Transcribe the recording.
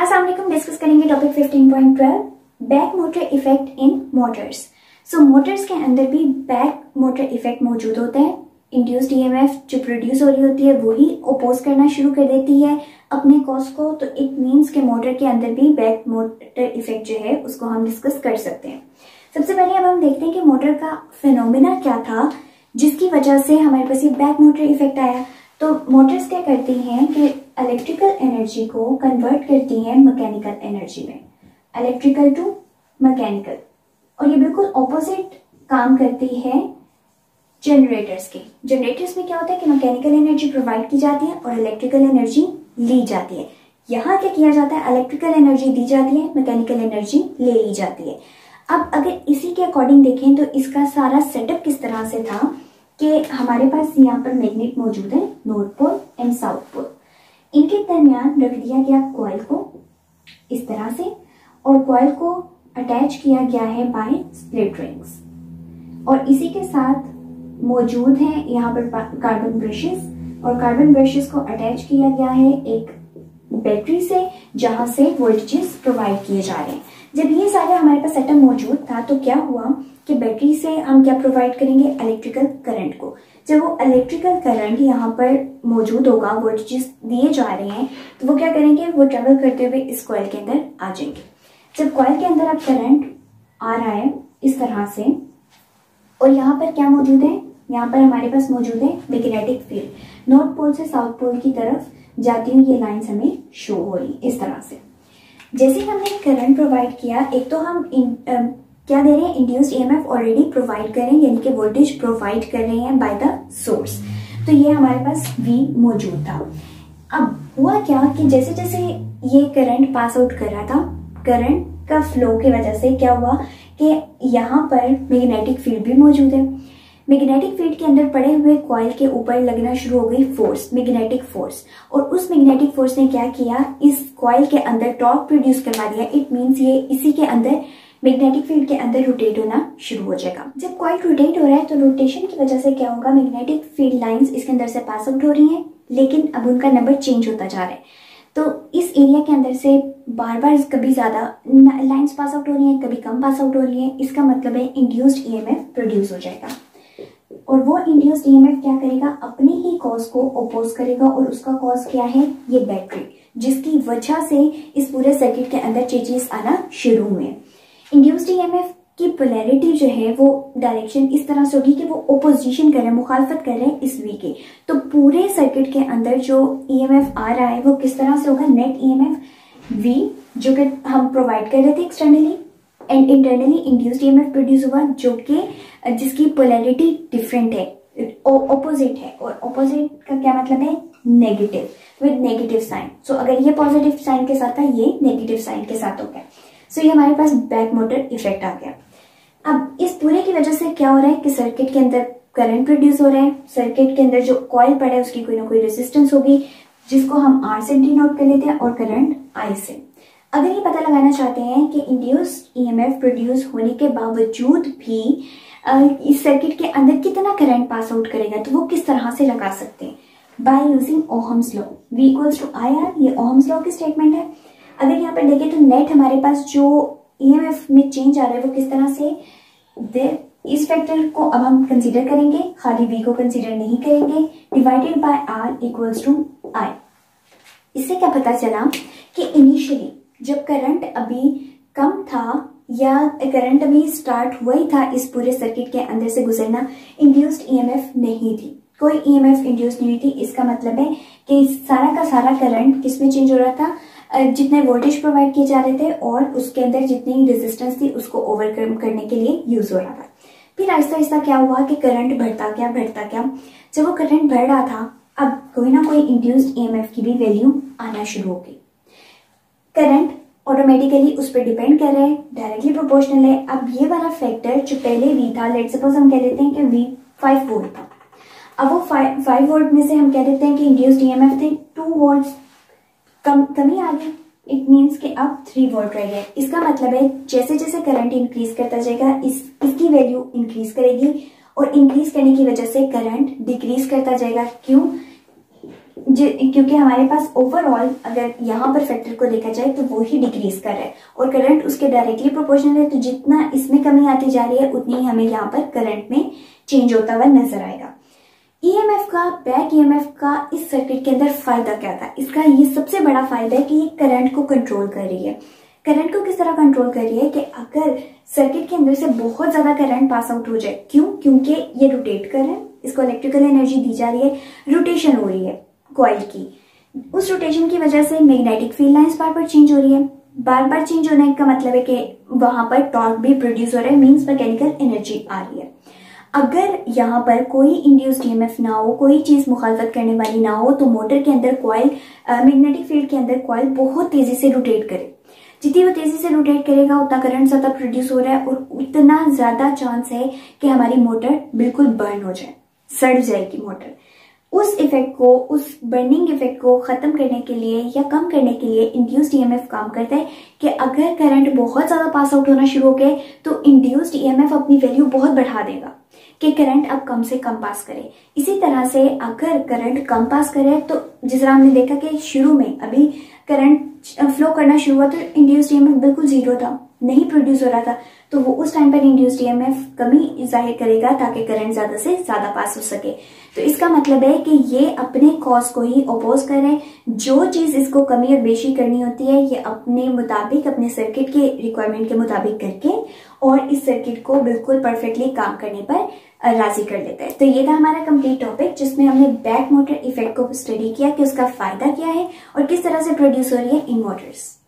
Aslam discuss करेंगे topic 15.12 back motor effect in motors so motors के अंदर भी बैक मोटर इफ़ेक्ट मौजूद होता है। इंड्यूस्ड ईएमएफ जो प्रोड्यूस हो रही होती है, वही ओपोज करना शुरू कर देती है अपने कॉज को। तो इट मीन्स के मोटर के अंदर भी बैक मोटर इफ़ेक्ट जो है, उसको हम डिस्कस कर सकते हैं। सबसे पहले अब हम देखते हैं कि मोटर का फिनोमिना क्या था, जिसकी वजह से हमारे पास ये बैक मोटर इफ़ेक्ट आया। तो मोटर्स क्या करती हैं कि इलेक्ट्रिकल एनर्जी को कन्वर्ट करती हैं मैकेनिकल एनर्जी में। इलेक्ट्रिकल टू मैकेनिकल और ये बिल्कुल ऑपोजिट काम करती है जनरेटर्स के। जनरेटर्स में क्या होता है कि मैकेनिकल एनर्जी प्रोवाइड की जाती है और इलेक्ट्रिकल एनर्जी ली जाती है। यहाँ क्या किया जाता है? इलेक्ट्रिकल एनर्जी दी जाती है मैकेनिकल एनर्जी ले ली जाती है। अब अगर इसी के अकॉर्डिंग देखें तो इसका सारा सेटअप किस तरह से था? कि हमारे पास यहाँ पर मैग्नेट मौजूद है north pole and south pole इनके दरमियान रख दिया गया कॉयल को इस तरह से और कॉयल को अटैच किया गया है बाय स्प्लिट रिंग्स और इसी के साथ मौजूद है यहाँ पर कार्बन ब्रशेस और कार्बन ब्रशेस को अटैच किया गया है एक बैटरी से, जहाँ से वोल्टेजेस प्रोवाइड किए जा रहे हैं। जब ये सारे हमारे पास सेटअप मौजूद था तो क्या हुआ? कि बैटरी से हम क्या प्रोवाइड करेंगे? इलेक्ट्रिकल करंट को। जब वो इलेक्ट्रिकल करंट यहाँ पर मौजूद होगा वोल्टेजेस दिए जा रहे हैं तो वो क्या करेंगे? वो ट्रेवल करते हुए इस कॉयल के अंदर आ जाएँगे। जब कॉयल के अंदर अब करंट आ रहा है, इस तरह से, और यहाँ पर क्या मौजूद है? यहाँ पर हमारे पास मौजूद है मैग्नेटिक फ़ील्ड नॉर्थ पोल से साउथ पोल की तरफ़ जाती हुई ये लाइंस हमें शो हो रही इस तरह से। जैसे हमने करंट प्रोवाइड किया, एक तो हम क्या दे रहे हैं? इंड्यूस्ड ईएमएफ ऑलरेडी प्रोवाइड कर रहे हैं, यानी कि वोल्टेज प्रोवाइड कर रहे हैं बाय द सोर्स तो ये हमारे पास वी मौजूद था। अब हुआ क्या कि जैसे जैसे ये करंट पास आउट कर रहा था करंट का फ्लो की वजह से क्या हुआ कि यहाँ पर मैग्नेटिक फ़ील्ड भी मौजूद है। मैग्नेटिक फ़ील्ड के अंदर पड़े हुए कॉइल के ऊपर लगना शुरू हो गई फोर्स मैग्नेटिक फोर्स और उस मैग्नेटिक फोर्स ने क्या किया? इस कॉइल के अंदर टॉर्क प्रोड्यूस करवा दिया। इट मींस ये इसी के अंदर मैग्नेटिक फ़ील्ड के अंदर रोटेट होना शुरू हो जाएगा। जब कॉइल रोटेट हो रहा है तो रोटेशन की वजह से क्या होगा? मैग्नेटिक फ़ील्ड लाइंस इसके अंदर से पास आउट हो रही हैं, लेकिन अब उनका नंबर चेंज होता जा रहा है। तो इस एरिया के अंदर से बार बार कभी ज़्यादा लाइंस पास आउट हो रही हैं, कभी कम पास आउट हो रही हैं, इसका मतलब है इंड्यूस्ड ईएमएफ प्रोड्यूस हो जाएगा। और वो इंड्यूस्ड ईएमएफ क्या करेगा? अपने ही कॉज को ओपोज करेगा, और उसका कॉज क्या है? ये बैटरी जिसकी वजह से इस पूरे सर्किट के अंदर चेंजेस आना शुरू हुए इंड्यूस्ड ईएमएफ की पोलैरिटी जो है वो डायरेक्शन इस तरह से होगी कि वो ओपोजिशन कर रहे हैं मुखालफत कर रहे हैं इस वी के। तो पूरे सर्किट के अंदर जो ईएमएफ आ रहा है, वो किस तरह से होगा? नेट ईएमएफ वी जो कि हम प्रोवाइड कर रहे थे externally and internally induced EMF produce हुआ, जो कि, जिसकी पोलैरिटी डिफरेंट है ऑपोजिट है। और ऑपोजिट का क्या मतलब है? Negative with negative sign so अगर ये पॉजिटिव साइन के साथ था, ये नेगेटिव साइन के साथ हो गया। सो so, ये हमारे पास बैक मोटर इफ़ेक्ट आ गया। अब इस पूरे की वजह से क्या हो रहा है कि सर्किट के अंदर करंट प्रोड्यूस हो रहा है। सर्किट के अंदर जो कॉयल पड़ा है उसकी कोई ना कोई रेजिस्टेंस होगी जिसको हम आर से डिनोट कर लेते हैं और करंट आई से अगर ये पता लगाना चाहते हैं कि इंड्यूस्ड ईएमएफ प्रोड्यूस होने के बावजूद भी इस सर्किट के अंदर कितना करंट पास आउट करेगा तो वो किस तरह से लगा सकते हैं? By using Ohm's law V equals to I R ये ओहम्स लॉ की स्टेटमेंट है। अगर यहाँ पर देखें तो नेट हमारे पास जो ईएमएफ में चेंज आ रहा है वो किस तरह से दे इस फैक्टर को अब हम कंसीडर करेंगे, खाली वी को कंसीडर नहीं करेंगे divided by R equals to I इससे क्या पता चला कि इनिशियली जब करंट अभी कम था या करंट अभी स्टार्ट हुआ ही था, इस पूरे सर्किट के अंदर से गुजरना इंड्यूस्ड ईएमएफ नहीं थी। कोई ईएमएफ इंड्यूस नहीं थी, इसका मतलब है कि सारा का सारा करंट किसमें चेंज हो रहा था? जितने वोल्टेज प्रोवाइड किए जा रहे थे और उसके अंदर जितनी रेजिस्टेंस थी, उसको ओवरकम करने के लिए यूज़ हो रहा था। फिर आहिस्ता आहिस्ता क्या हुआ कि करंट बढ़ता क्या बढ़ता क्या जब वो करंट बढ़ रहा था, अब कोई ना कोई इंड्यूस्ड ईएमएफ की भी वैल्यू आना शुरू हो गई। करंट ऑटोमेटिकली उस पर डिपेंड कर रहे हैं डायरेक्टली प्रोपोर्शनल है। अब ये वाला फैक्टर जो पहले वी था लेट सपोज़ हम कह देते हैं कि वी फाइव वोल्ट था। अब वो फाइव वोल्ट में से हम कह देते हैं कि इंड्यूस्ड ईएमएफ थे टू वोल्ट कम, कमी आ गई। इट मीन्स कि अब थ्री वोल्ट रह गए इसका मतलब है जैसे जैसे करंट इंक्रीज करता जाएगा, इस, इसकी वैल्यू इंक्रीज करेगी और इंक्रीज करने की वजह से करंट डिक्रीज करता जाएगा। क्यों? क्योंकि हमारे पास ओवरऑल अगर यहाँ पर फैक्टर को देखा जाए तो वो ही डिक्रीज कर रहा है। और करंट उसके डायरेक्टली प्रोपोर्शनल है तो जितना इसमें कमी आती जा रही है, उतनी ही हमें यहाँ पर करंट में चेंज होता हुआ नज़र आएगा। ईएमएफ e का बैक ईएमएफ e का इस सर्किट के अंदर फ़ायदा क्या था? इसका ये सबसे बड़ा फ़ायदा है कि ये करंट को कंट्रोल कर रही है। करंट को किस तरह कंट्रोल कर रही है कि अगर सर्किट के अंदर से बहुत ज़्यादा करंट पास आउट हो जाए, क्यों? क्योंकि ये रोटेट कर रहे हैं। इसको इलेक्ट्रिकल एनर्जी दी जा रही है रोटेशन हो रही है कॉइल की। उस रोटेशन की वजह से मैग्नेटिक फ़ील्ड लाइंस बार बार चेंज हो रही है। बार बार चेंज होने का मतलब है कि वहाँ पर टॉर्क भी प्रोड्यूस हो रहा है मीन्स मैकेनिकल एनर्जी आ रही है। अगर यहाँ पर कोई इंड्यूस्ड ईएमएफ ना हो, कोई चीज़ मुखालफत करने वाली ना हो तो मोटर के अंदर कॉयल मैग्नेटिक फ़ील्ड के अंदर कॉयल बहुत तेज़ी से रोटेट करे। जितनी वो तेज़ी से रोटेट करेगा, उतना करंट ज़्यादा प्रोड्यूस हो रहा है और उतना ज़्यादा चांस है कि हमारी मोटर बिल्कुल बर्न हो जाए, सड़ जाएगी मोटर उस इफ़ेक्ट को, उस बर्निंग इफ़ेक्ट को खत्म करने के लिए या कम करने के लिए इंड्यूस्ड ईएमएफ काम करता है कि अगर करंट बहुत ज़्यादा पास आउट होना शुरू हो गए तो इंड्यूस्ड ईएमएफ अपनी वैल्यू बहुत बढ़ा देगा कि करंट अब कम से कम पास करे। इसी तरह से अगर करंट कम पास करे तो जिस तरह हमने देखा कि शुरू में अभी करंट फ्लो करना शुरू हुआ तो इंड्यूस्ड ईएमएफ बिल्कुल ज़ीरो था। नहीं प्रोड्यूस हो रहा था तो वो उस टाइम पर इंड्यूस्ड ईएमएफ कमी ज़ाहिर करेगा ताकि करंट ज़्यादा से ज़्यादा पास हो सके। तो इसका मतलब है कि ये अपने कॉज को ही अपोज करें जो चीज़ इसको कमी और बेशी करनी होती है, ये अपने मुताबिक, अपने सर्किट के रिक्वायरमेंट के मुताबिक करके और इस सर्किट को बिल्कुल परफेक्टली काम करने पर राज़ी कर लेता है। तो ये था हमारा कंप्लीट टॉपिक जिसमें हमने बैक मोटर इफ़ेक्ट को स्टडी किया कि उसका फ़ायदा क्या है और किस तरह से प्रोड्यूस हो रही है इन मोटर्स